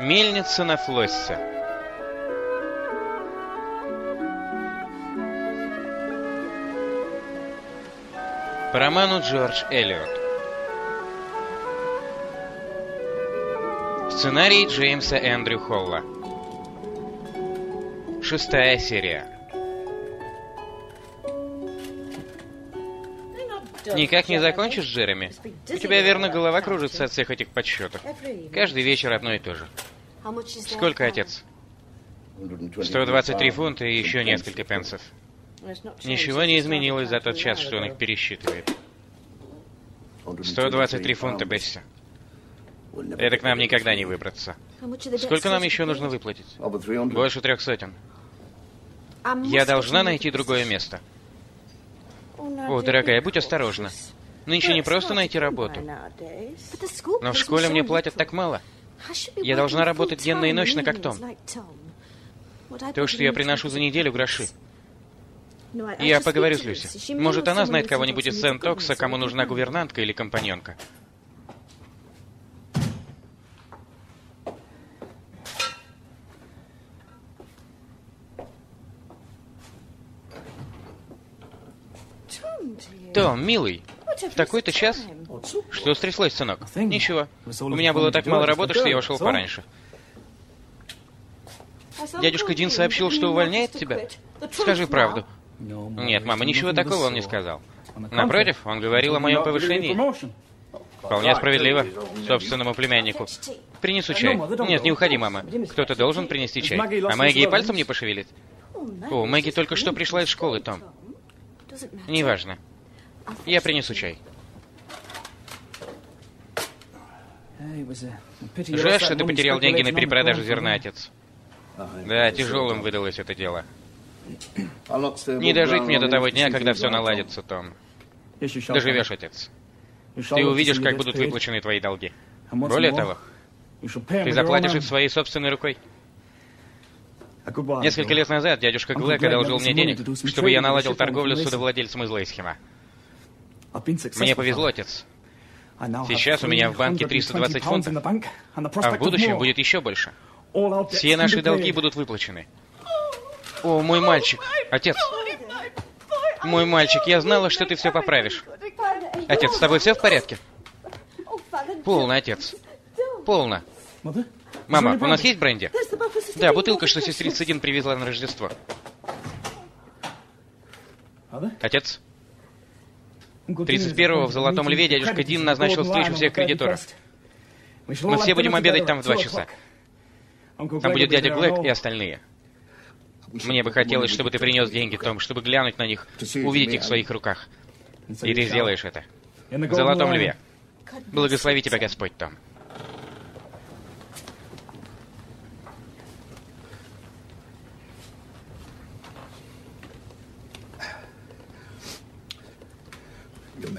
Мельница на флоссе. По роману Джордж Эллиот. Сценарий Джеймса Эндрю Холла. Шестая серия. Никак не закончишь, Джереми? У тебя, верно, голова кружится от всех этих подсчетов. Каждый вечер одно и то же. Сколько, отец? 123 фунта и еще несколько пенсов. Ничего не изменилось за тот час, что он их пересчитывает. 123 фунта, Бесси. Это к нам никогда не выбраться. Сколько нам еще нужно выплатить? Больше трех сотен. Я должна найти другое место. О, дорогая, будь осторожна. Нынче не просто найти работу. Но в школе мне платят так мало. Я должна работать денно и ночно, как Том. То, что я приношу за неделю, гроши. Я поговорю с Люси. Может, она знает кого-нибудь из Сент-Окса, кому нужна гувернантка или компаньонка. Том, милый, в такой-то час? Что стряслось, сынок? Ничего. У меня было так мало работы, что я ушел пораньше. Дядюшка Дин сообщил, что увольняет тебя? Скажи правду. Нет, мама, ничего такого он не сказал. Напротив, он говорил о моем повышении. Вполне справедливо. Собственному племяннику. Принесу чай. Нет, не уходи, мама. Кто-то должен принести чай. А Мэгги и пальцем не пошевелит? О, Мэгги только что пришла из школы, Том. Неважно. Я принесу чай. Жаль, что ты потерял деньги на перепродажу зерна, отец. Да, тяжелым выдалось это дело. Не дожить мне до того дня, когда все наладится, Том. Доживешь, отец. Ты увидишь, как будут выплачены твои долги. Более того, ты заплатишь их своей собственной рукой. Несколько лет назад дядюшка Глэк одолжил мне денег, чтобы я наладил торговлю с судовладельцем из Лейсхема. Мне повезло, отец. Сейчас у меня в банке 320 фунтов, а в будущем будет еще больше. Все наши долги будут выплачены. О, мой мальчик. Отец. Мой мальчик, я знала, что ты все поправишь. Отец, с тобой все в порядке? Полно, отец. Полно. Мама, у нас есть бренди? Да, бутылка, что сестрица Дин привезла на Рождество. Отец? 31-го в Золотом Льве дядюшка Дин назначил встречу всех кредиторов. Мы все будем обедать там в два часа. Там будет дядя Глэк и остальные. Мне бы хотелось, чтобы ты принес деньги, Том, чтобы глянуть на них, увидеть их в своих руках. И ты сделаешь это. В Золотом Льве. Благослови тебя Господь, Том.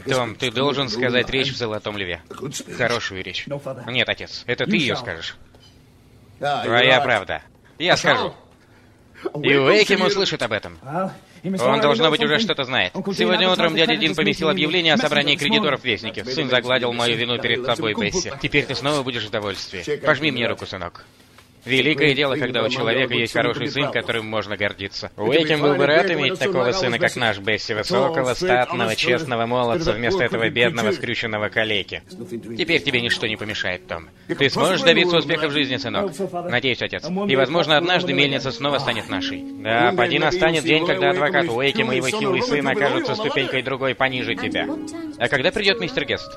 Том, ты должен сказать речь в Золотом Льве. Хорошую речь. Нет, отец, это ты ее скажешь. Твоя правда. Я скажу. И Уэйкем услышит об этом. Он, должно быть, уже что-то знает. Сегодня утром дядя Дин поместил объявление о собрании кредиторов в Вестнике. Сын загладил мою вину перед тобой, Бесси. Теперь ты снова будешь в довольстве. Пожми мне руку, сынок. Великое дело, когда у человека есть хороший сын, которым можно гордиться. Уэйкин был бы рад иметь такого сына, как наш Бесси, высокого, статного, честного молодца, вместо этого бедного, скрюченного калеки. Теперь тебе ничто не помешает, Том. Ты сможешь добиться успеха в жизни, сынок? Надеюсь, отец. И, возможно, однажды мельница снова станет нашей. Да, поди настанет день, когда адвокат Уэйким и его хилый сын окажутся ступенькой другой пониже тебя. А когда придет мистер Гест?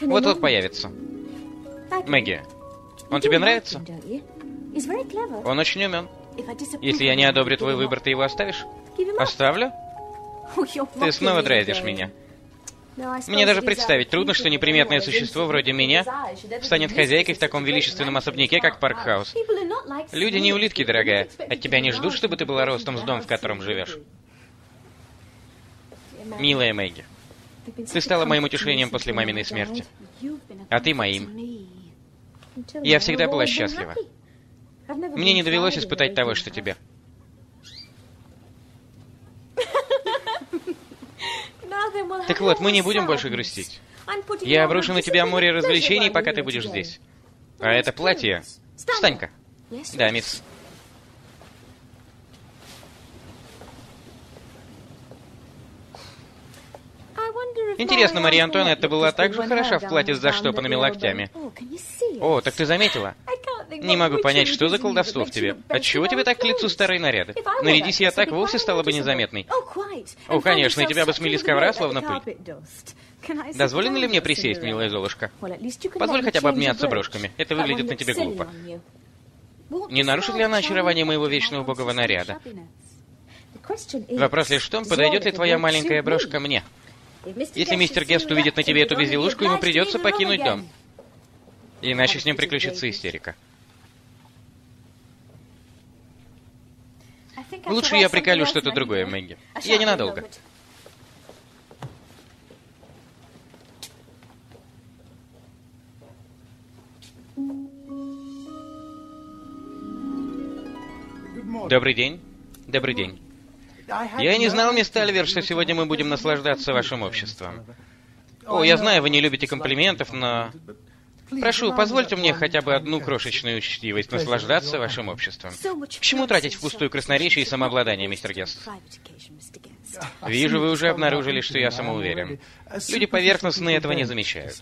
Вот-вот появится. Мэгги, он тебе нравится? Он очень умен. Если я не одобрю твой выбор, ты его оставишь? Оставлю? Ты снова дразнишь меня. Мне даже представить трудно, что неприметное существо вроде меня станет хозяйкой в таком величественном особняке, как Паркхаус. Люди не улитки, дорогая. От тебя не ждут, чтобы ты была ростом с дом, в котором живешь. Милая Мэгги, ты стала моим утешением после маминой смерти. А ты моим. Я всегда была счастлива. Мне не довелось испытать того, что тебе. Так вот, мы не будем больше грустить. Я обрушу на тебя море развлечений, пока ты будешь здесь. А это платье Встань-ка. Да, мисс. Интересно, Мария Антуанетта была так же хороша в платье с заштопанными локтями. О, так ты заметила? Не могу понять, что за колдовство в тебе. Отчего тебе так к лицу старые наряды? Нарядись я так, вовсе стала бы незаметной. О, конечно, и тебя бы смели с ковра, словно пыль. Дозволено ли мне присесть, милая Золушка? Позволь хотя бы обменяться брошками. Это выглядит на тебе глупо. Не нарушит ли она очарование моего вечного богового наряда? Вопрос лишь в том, подойдет ли твоя маленькая брошка мне. Если мистер Гест увидит на тебе эту безделушку, ему придется покинуть дом. Иначе с ним приключится истерика. Лучше я приколю что-то другое, Мэгги. Я ненадолго. Добрый день. Добрый день. Я не знал, мисс Тальвер, что сегодня мы будем наслаждаться вашим обществом. О, я знаю, вы не любите комплиментов, но... Прошу, позвольте мне хотя бы одну крошечную учтивость наслаждаться вашим обществом. К чему тратить впустую красноречие и самообладание, мистер Гест? Вижу, вы уже обнаружили, что я самоуверен. Люди поверхностные этого не замечают.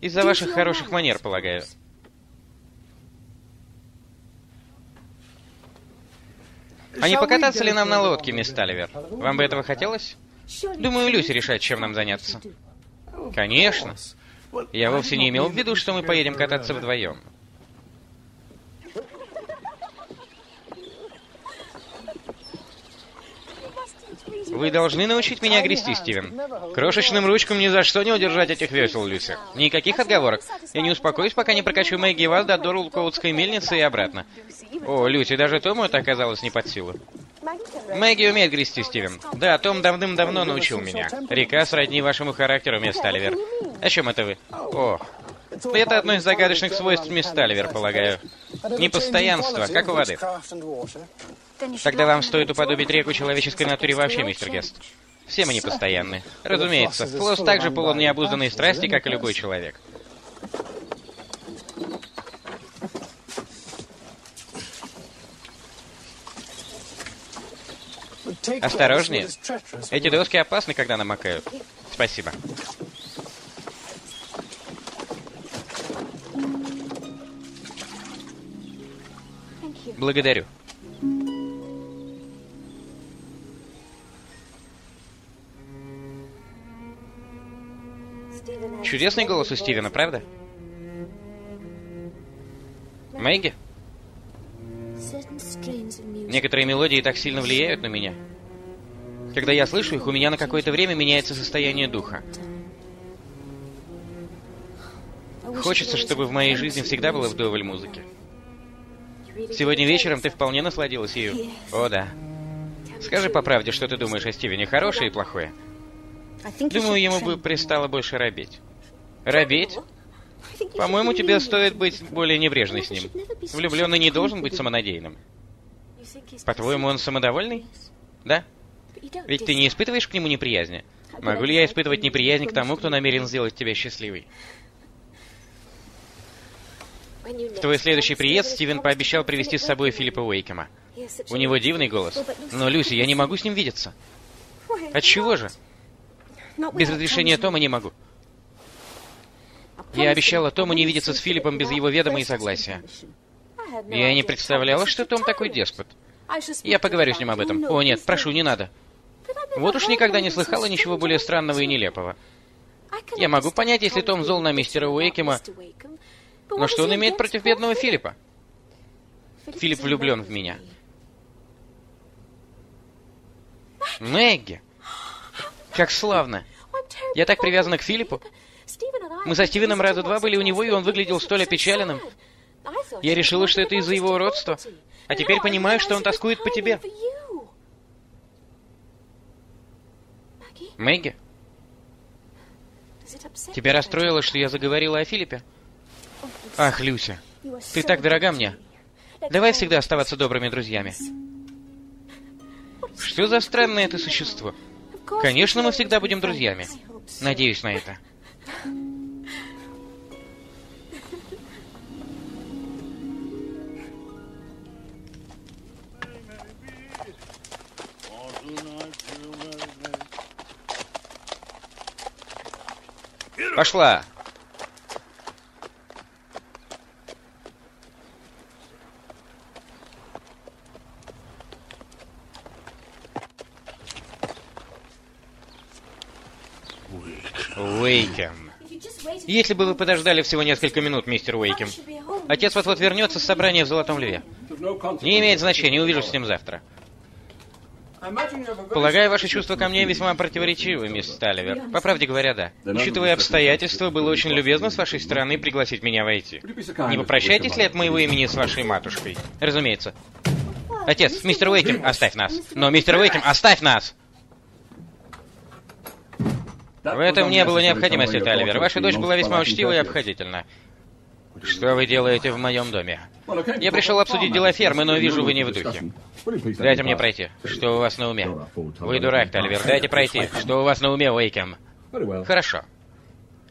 Из-за ваших хороших манер, полагаю. А не покататься ли нам на лодке, мисс Таливер? Вам бы этого хотелось? Думаю, Люси решает, чем нам заняться. Конечно. Я вовсе не имел в виду, что мы поедем кататься вдвоем. Вы должны научить меня грести, Стивен. Крошечным ручкам ни за что не удержать этих весел, Люси. Никаких отговорок. Я не успокоюсь, пока не прокачу Мэгги вас до Дорлкоутской мельницы и обратно. О, Люси, даже Тому это оказалось не под силу. Мэгги умеет грести, Стивен. Да, Том давным-давно научил меня. Река сродни вашему характеру, мисс Таливер. О чем это вы? О, это одно из загадочных свойств мисс Таливер, полагаю. Непостоянство, как у воды. Тогда вам стоит уподобить реку человеческой натуре вообще, мистер Гест. Все мы непостоянны. Разумеется, Флосс также полон необузданной страсти, как и любой человек. Осторожнее. Эти доски опасны, когда намокают. Спасибо. Благодарю. Чудесный голос у Стивена, правда? Мэгги? Некоторые мелодии так сильно влияют на меня. Когда я слышу их, у меня на какое-то время меняется состояние духа. Хочется, чтобы в моей жизни всегда было вдоволь музыки. Сегодня вечером ты вполне насладилась ею. О, да. Скажи по правде, что ты думаешь о Стивене, хорошее и плохое? Думаю, ему бы пристало больше робеть. Робеть? По-моему, тебе стоит быть более небрежной с ним. Влюбленный не должен быть самонадеянным. По-твоему, он самодовольный? Да? Ведь ты не испытываешь к нему неприязни. Могу ли я испытывать неприязнь к тому, кто намерен сделать тебя счастливой? В твой следующий приезд Стивен пообещал привести с собой Филиппа Уэйкема. У него дивный голос. Но, Люси, я не могу с ним видеться. Отчего же? Без разрешения Тома не могу. Я обещала Тому не видеться с Филиппом без его ведома и согласия. Я не представляла, что Том такой деспот. Я поговорю с ним об этом. О, нет, прошу, не надо. Вот уж никогда не слыхала ничего более странного и нелепого. Я могу понять, если Том зол на мистера Уэйкема, но что он имеет против бедного Филиппа? Филипп влюблен в меня. Мэгги! Как славно! Я так привязана к Филиппу. Мы со Стивеном раза два были у него, и он выглядел столь опечаленным. Я решила, что это из-за его родства. А теперь понимаю, что он тоскует по тебе. Мэгги? Тебя расстроило, что я заговорила о Филиппе? Ах, Люся, ты так дорога мне. Давай всегда оставаться добрыми друзьями. Что за странное это существо? Конечно, мы всегда будем друзьями. Надеюсь на это. Пошла! Уэйкем. Если бы вы подождали всего несколько минут, мистер Уэйкем. Отец вот-вот вернется с собрания в Золотом Льве. Не имеет значения, увижусь с ним завтра. Полагаю, ваши чувства ко мне весьма противоречивы, мисс Сталивер. По правде говоря, да. Учитывая обстоятельства, было очень любезно с вашей стороны пригласить меня войти. Не попрощайтесь ли от моего имени с вашей матушкой? Разумеется. Отец, мистер Уэйкем, оставь нас. Но, мистер Уэйкем, оставь нас! В этом не было необходимости, Таливер. Ваша дочь была весьма учтива и обходительна. Что вы делаете в моем доме? Я пришел обсудить дела фермы, но вижу, вы не в духе. Дайте мне пройти. Что у вас на уме? Вы дурак, Таливер. Дайте пройти. Что у вас на уме, Уэйкем? Хорошо.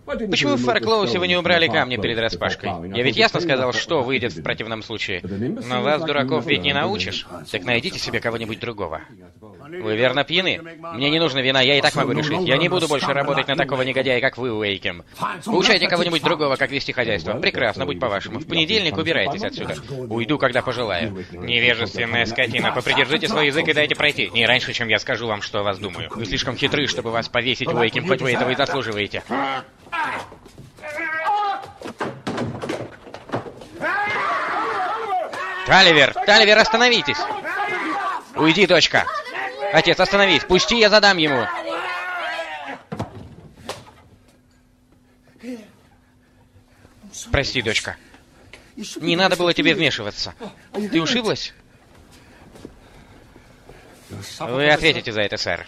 Почему в Фарклоусе вы не убрали камни перед распашкой? Я ведь ясно сказал, что выйдет в противном случае. Но вас, дураков, ведь не научишь. Так найдите себе кого-нибудь другого. Вы верно пьяны? Мне не нужна вина, я и так могу решить. Я не буду больше работать на такого негодяя, как вы, Уэйкем. Получайте кого-нибудь другого, как вести хозяйство. Прекрасно, будь по-вашему. В понедельник убирайтесь отсюда. Уйду, когда пожелаю. Невежественная скотина, попридержите свой язык и дайте пройти. Не раньше, чем я скажу вам, что о вас думаю. Вы слишком хитры, чтобы вас повесить, Уэйкем, хоть вы этого и заслуживаете. Таливер! Таливер, остановитесь! Уйди, дочка! Отец, остановись! Пусти, я задам ему! Прости, дочка. Не надо было тебе вмешиваться. Ты ушиблась? Вы ответите за это, сэр.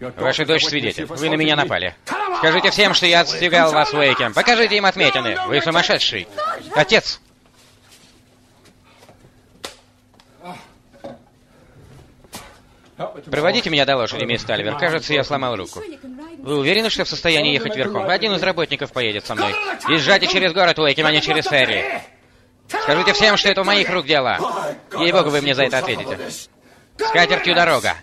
Ваша дочь свидетель. Вы на меня напали. Скажите всем, что я отстегал вас Уэйкем. Покажите им отметины. Вы сумасшедший. Отец! Проводите меня до лошади, мисс Тальвер. Кажется, я сломал руку. Вы уверены, что в состоянии ехать верхом? Один из работников поедет со мной. Езжайте через город Уэйкем, а не через ферри. Скажите всем, что это у моих рук дело. Ей-богу, вы мне за это ответите. С катертью дорога.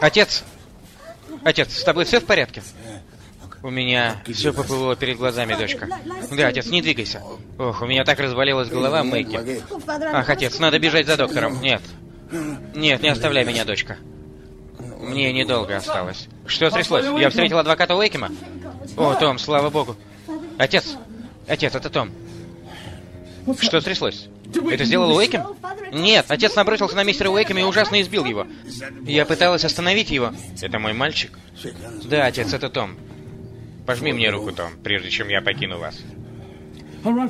Отец! Отец, с тобой все в порядке? У меня все поплыло перед глазами, дочка. Да, отец, не двигайся. Ох, у меня так разболелась голова, Мэйки. Ах, отец, надо бежать за доктором. Нет. Нет, не оставляй меня, дочка. Мне недолго осталось. Что стряслось? Я встретил адвоката Уэйкема? О, Том, слава богу. Отец, отец, это Том. Что стряслось? Это сделал Уэйкем? Нет, отец набросился на мистера Уэйкема и ужасно избил его. Я пыталась остановить его. Это мой мальчик? Да, отец, это Том. Пожми мне руку, Том, прежде чем я покину вас.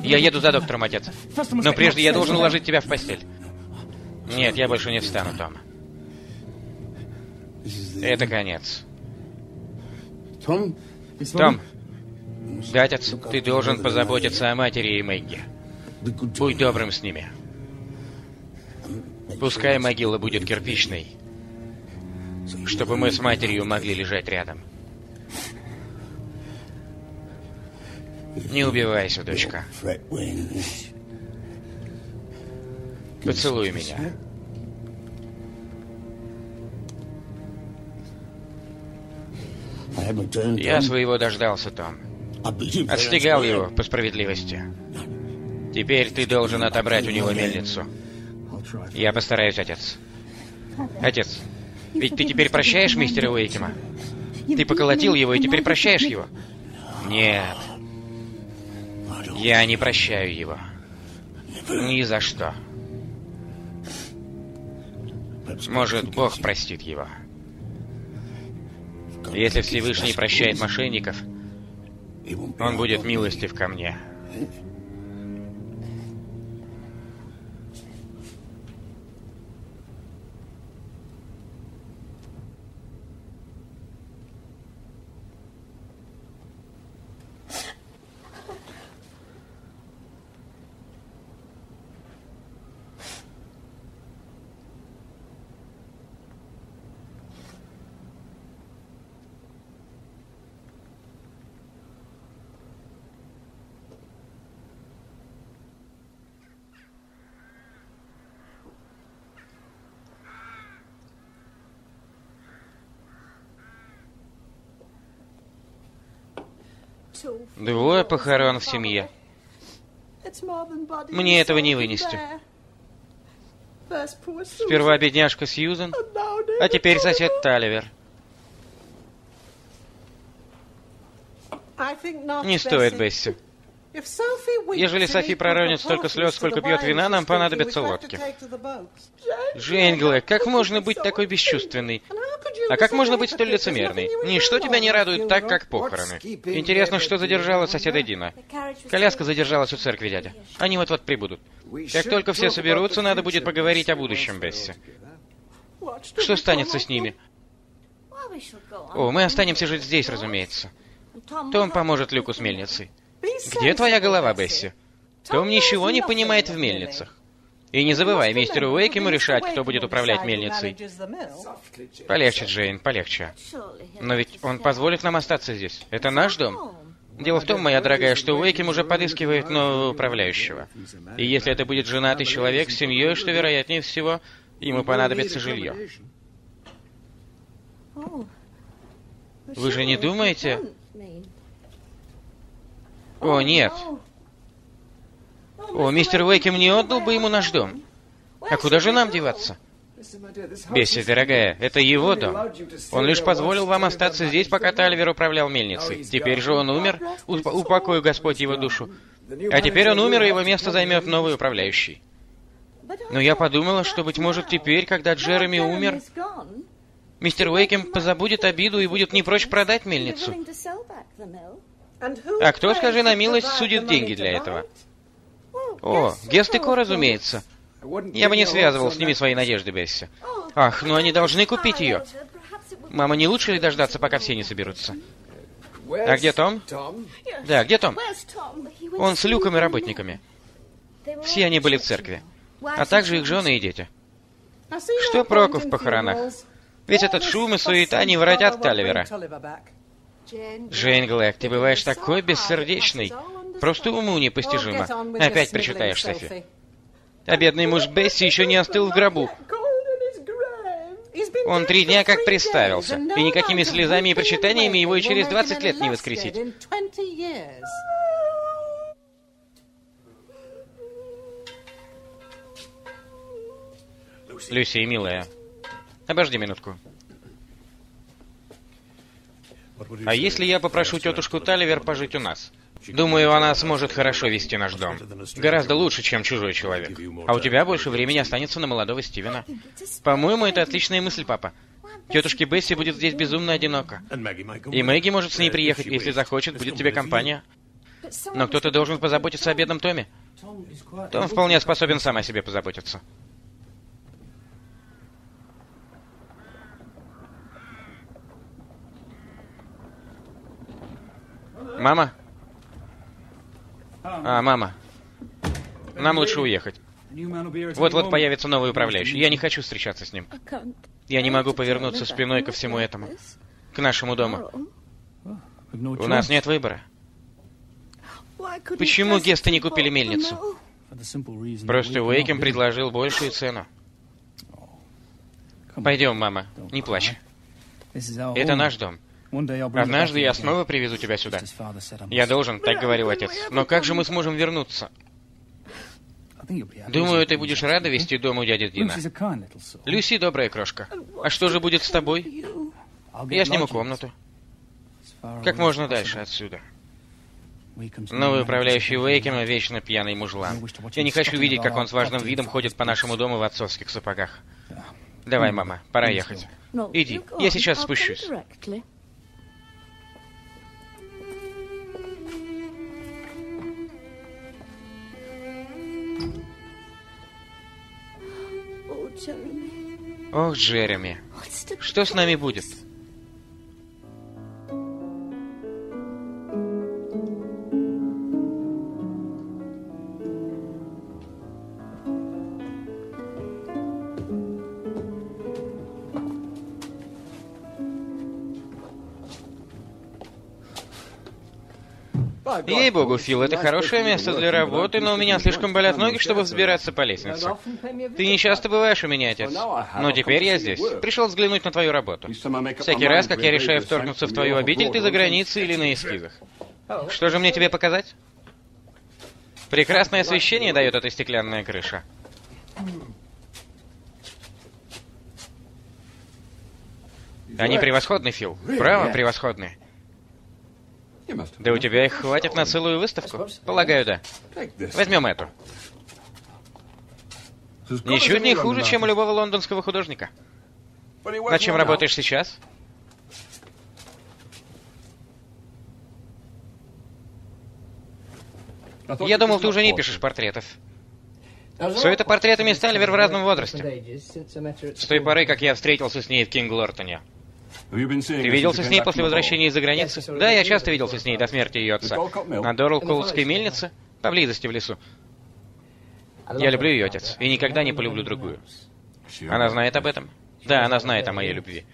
Я еду за доктором, отец. Но прежде я должен уложить тебя в постель. Нет, я больше не встану, Том. Это конец. Том? Да, отец, ты должен позаботиться о матери и Мэгги. Будь добрым с ними. Пускай могила будет кирпичной, чтобы мы с матерью могли лежать рядом. Не убивайся, дочка. Поцелуй меня. Я своего дождался, Том. Отстегал его по справедливости. Теперь ты должен отобрать у него мельницу. Я постараюсь, отец. Отец, ведь ты теперь прощаешь мистера Уэйкема? Ты поколотил его и теперь прощаешь его? Нет. Я не прощаю его. Ни за что. Может, Бог простит его. Если Всевышний прощает мошенников, он будет милостив ко мне. Двое похорон в семье. Мне этого не вынести. Сперва бедняжка Сьюзен, а теперь сосед Таливер. Не стоит, Бесси. Ежели Софи проронит столько слез, сколько пьет вина, нам понадобятся лодки. Джейн как можно быть такой бесчувственной? А как можно быть столь лицемерной? Ничто тебя не радует так, как похороны. Интересно, что задержало соседа Дина? Коляска задержалась у церкви, дядя. Они вот-вот прибудут. Как только все соберутся, надо будет поговорить о будущем Бесси. Что станется с ними? О, мы останемся жить здесь, разумеется. Том поможет Люку с мельницей. Где твоя голова, Бесси? Том ничего не понимает в мельницах. И не забывай, мистеру Уэйкему решать, кто будет управлять мельницей. Полегче, Джейн, полегче. Но ведь он позволит нам остаться здесь. Это наш дом. Дело в том, моя дорогая, что Уэйкем уже подыскивает нового управляющего. И если это будет женатый человек с семьей, что вероятнее всего, ему понадобится жилье. Вы же не думаете... О, нет. О, мистер Уэйкем не отдал бы ему наш дом. А куда же нам деваться? Бесси, дорогая, это его дом. Он лишь позволил вам остаться здесь, пока Тальвер управлял мельницей. Теперь же он умер, уп упокой Господь его душу. А теперь он умер, и его место займет новый управляющий. Но я подумала, что, быть может, теперь, когда Джереми умер, мистер Уэйкем позабудет обиду и будет не прочь продать мельницу. А кто, скажи на милость, судит деньги для этого? О, Гестеко, разумеется. Я бы не связывал с ними свои надежды, Бесси. Ах, ну они должны купить ее. Мама, не лучше ли дождаться, пока все не соберутся? А где Том? Да, где Том? Он с Люком и работниками. Все они были в церкви. А также их жены и дети. Что проку в похоронах? Ведь этот шум и суета не воротят Таливера. Джейн Глэк, ты бываешь такой бессердечный. Просто уму непостижимо. Опять причитаешь, Софи. А бедный муж Бесси еще не остыл в гробу. Он три дня как приставился, и никакими слезами и причитаниями его и через 20 лет не воскресить. Люси, милая, обожди минутку. А если я попрошу тетушку Таливер пожить у нас? Думаю, она сможет хорошо вести наш дом. Гораздо лучше, чем чужой человек. А у тебя больше времени останется на молодого Стивена. По-моему, это отличная мысль, папа. Тетушке Бесси будет здесь безумно одиноко. И Мэгги может с ней приехать, если захочет, будет тебе компания. Но кто-то должен позаботиться о бедном Томе. Том вполне способен сам о себе позаботиться. Мама? А, мама. Нам лучше уехать. Вот-вот появится новый управляющий. Я не хочу встречаться с ним. Я не могу повернуться спиной ко всему этому. К нашему дому. У нас нет выбора. Почему Гесты не купили мельницу? Просто Уэйкем предложил большую цену. Пойдем, мама, не плачь. Это наш дом. Однажды я снова привезу тебя сюда. Я должен, так говорил отец. Но как же мы сможем вернуться? Думаю, ты будешь рада вести дом у дяди Дина. Люси добрая крошка. А что же будет с тобой? Я сниму комнату. Как можно дальше отсюда. Новый управляющий Уэйкема вечно пьяный мужлан. Я не хочу видеть, как он с важным видом ходит по нашему дому в отцовских сапогах. Давай, мама, пора ехать. Иди, я сейчас спущусь. Ох, Джереми, что с нами будет? Ей-богу, Фил, это хорошее место для работы, но у меня слишком болят ноги, чтобы взбираться по лестнице. Ты не часто бываешь у меня, отец. Но теперь я здесь. Пришел взглянуть на твою работу. Всякий раз, как я решаю вторгнуться в твою обитель, ты за границей или на эскизах. Что же мне тебе показать? Прекрасное освещение дает эта стеклянная крыша. Они превосходны, Фил. Право, превосходны. Да у тебя их хватит на целую выставку? Полагаю, да. Возьмем эту. Ничуть не хуже, чем у любого лондонского художника. На чем работаешь сейчас? Я думал, ты уже не пишешь портретов. Все это портреты мисс Тальвер в разном возрасте. С той поры, как я встретился с ней в Кинг-Лортоне. Ты виделся с ней после возвращения из-за границы? Да, я часто виделся с ней до смерти ее отца. На Дорлколской мельнице? Поблизости в лесу. Я люблю ее отец, и никогда не полюблю другую. Она знает об этом? Да, она знает о моей любви.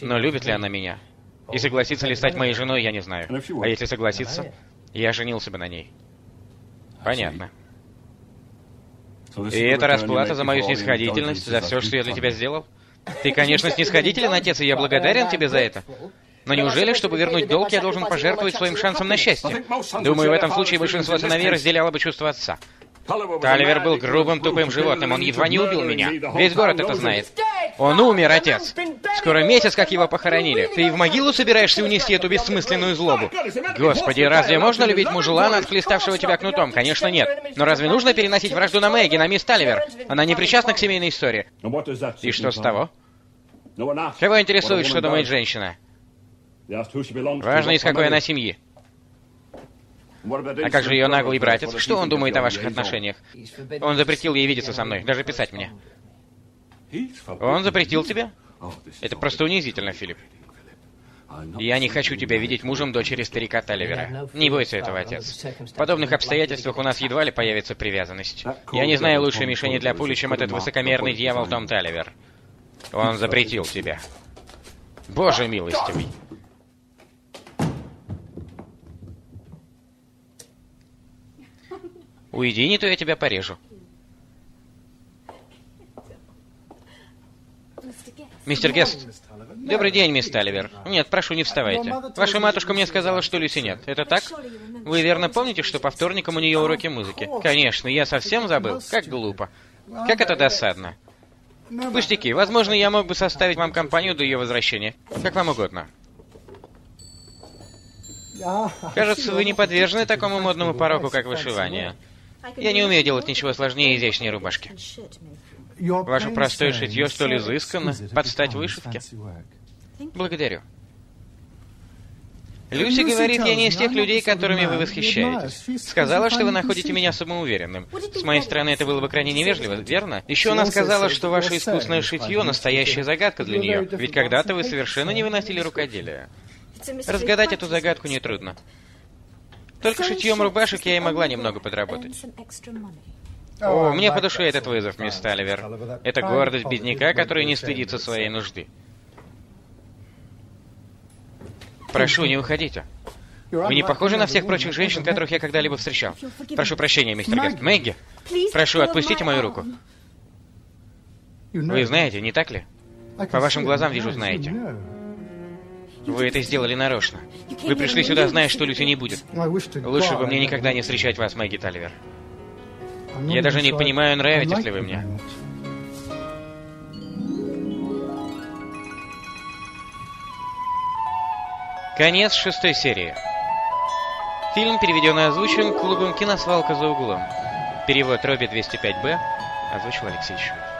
Но любит ли она меня? И согласится ли стать моей женой, я не знаю. А если согласится, я женился бы на ней. Понятно. И это расплата за мою снисходительность, за все, что я для тебя сделал? Ты, конечно, снисходителен, отец, и я благодарен тебе за это. Но неужели, чтобы вернуть долг, я должен пожертвовать своим шансом на счастье? Думаю, в этом случае большинство сыновей разделяло бы чувство отца. Таливер был грубым, тупым животным, он едва не убил меня. Весь город это знает. Он умер, отец. Скоро месяц, как его похоронили. Ты в могилу собираешься унести эту бессмысленную злобу? Господи, разве можно любить мужелана, отхлеставшего тебя кнутом? Конечно, нет. Но разве нужно переносить вражду на Мэгги, на мисс Таливер? Она не причастна к семейной истории. И что с того? Кого интересует, что думает женщина? Важно, из какой она семьи. А как же ее наглый братец? Что он думает о ваших отношениях? Он запретил ей видеться со мной, даже писать мне. Он запретил тебе? Это просто унизительно, Филипп. Я не хочу тебя видеть мужем дочери старика Таливера. Не бойся этого, отец. В подобных обстоятельствах у нас едва ли появится привязанность. Я не знаю лучшей мишени для пули, чем этот высокомерный дьявол Том Таливер. Он запретил тебя. Боже милостивый. Уйди, не то я тебя порежу. Мистер Гест. Добрый день, мисс Таливер. Нет, прошу, не вставайте. Ваша матушка мне сказала, что Люси нет. Это так? Вы верно помните, что по вторникам у нее уроки музыки? Конечно, я совсем забыл. Как глупо. Как это досадно. Пустяки. Возможно, я мог бы составить вам компанию до ее возвращения. Как вам угодно. Кажется, вы не подвержены такому модному пороку, как вышивание. Я не умею делать ничего сложнее изящней рубашки. Ваше простое шитье столь изысканно, под стать вышивке. Благодарю. Люси говорит, я не из тех людей, которыми вы восхищаетесь. Сказала, что вы находите меня самоуверенным. С моей стороны, это было бы крайне невежливо, верно? Еще она сказала, что ваше искусное шитье — настоящая загадка для нее, ведь когда-то вы совершенно не выносили рукоделия. Разгадать эту загадку нетрудно. Только шитьем рубашек я и могла немного подработать. О, мне по душе этот вызов, мисс Таливер. Это гордость бедняка, который не стыдится своей нужды. Прошу, не уходите. Вы не похожи на всех прочих женщин, которых я когда-либо встречал. Прошу прощения, мистер Гест. Мэгги, прошу, отпустите мою руку. Вы знаете, не так ли? По вашим глазам вижу, знаете. Вы это сделали нарочно. Вы пришли сюда, зная, что Люси не будет. Лучше бы мне никогда не встречать вас, Мэгги Таливер. Я даже не понимаю, нравитесь ли вы мне. Конец шестой серии. Фильм переведен и озвучен клубом «Киносвалка за углом». Перевод Робби 205Б озвучил Алексей Щуев.